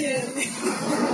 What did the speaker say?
Yeah.